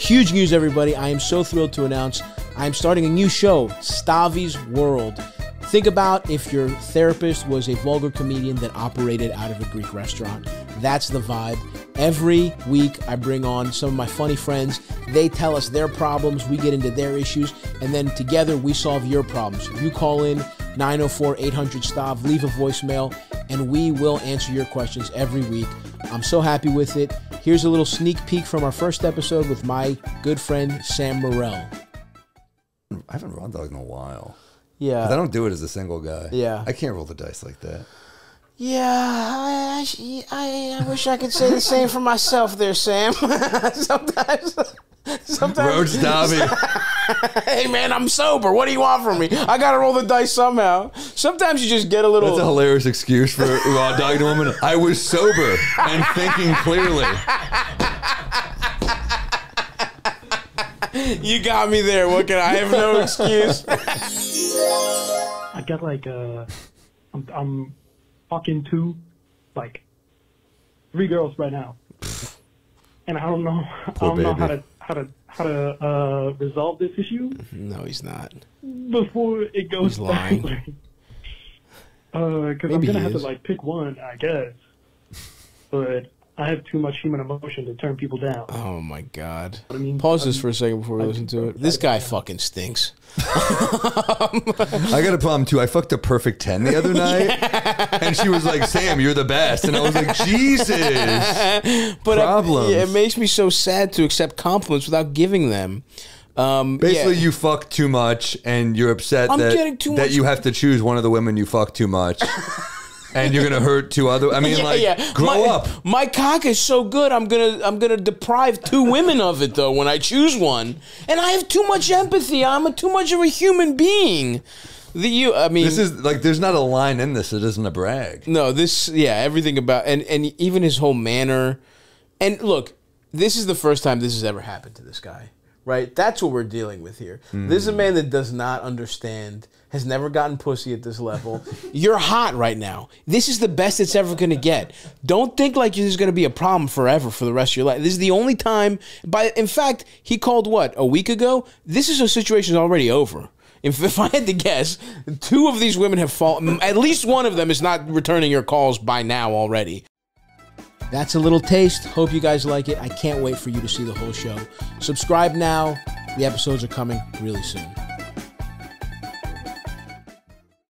Huge news, everybody. I am so thrilled to announce I am starting a new show, Stavvy's World. Think about if your therapist was a vulgar comedian that operated out of a Greek restaurant. That's the vibe. Every week, I bring on some of my funny friends. They tell us their problems, we get into their issues, and then together we solve your problems. You call in 904 800 STAV, leave a voicemail, and we will answer your questions every week. I'm so happy with it. Here's a little sneak peek from our first episode with my good friend Sam Morril. I haven't raw dogged in a while. Yeah. I don't do it as a single guy. Yeah. I can't roll the dice like that. Yeah, I, I, I wish I could say the same for myself there, Sam. sometimes, sometimes. Roach Dobby. Hey, man, I'm sober. What do you want from me? I got to roll the dice somehow. Sometimes you just get a little. That's a hilarious excuse for raw dogging a woman. I was sober and thinking clearly. you got me there. What can I I have no excuse? I got like uh, I'm I'm talking to like three girls right now, and I don't know I Poor don't know how baby. to how to how to uh, resolve this issue no, he's not. before it goes He's lying. badly. Uh, I'm gonna have is. to like pick one, I guess, but I have too much human emotion to turn people down. Oh my god. I mean, Pause this I'm- for a second before we listen to it. This guy fucking stinks. I got a problem too. I fucked a perfect 10 the other night. And she was like, Sam, you're the best. And I was like, Jesus. But I- Problems. yeah, it makes me so sad to accept compliments without giving them. Um, Basically, yeah. you fuck too much and you're upset I'm that, too that much- you have to choose one of the women you fuck too much. and you're going to hurt two other. I mean, Yeah, like, yeah. grow my, up. My cock is so good. I'm gonna I'm gonna deprive two women of it though when I choose one. And I have too much empathy. I'm a, too much of a human being. The you. I mean, This is like, there's not a line in this It isn't a brag. No, this yeah, everything about and and even his whole manner. And look, this is the first time this has ever happened to this guy. Right? That's what we're dealing with here. This is a mm. man that does not understand, has never gotten pussy at this level. You're hot right now. This is the best it's ever going to get. Don't think like this is going to be a problem forever for the rest of your life. This is the only time by in fact, he called what? A week ago? This is a situation already over. If, if I had to guess, two of these women have fallen. At least one of them is not returning your calls by now already. That's a little taste. Hope you guys like it. I can't wait for you to see the whole show. Subscribe now. The episodes are coming really soon.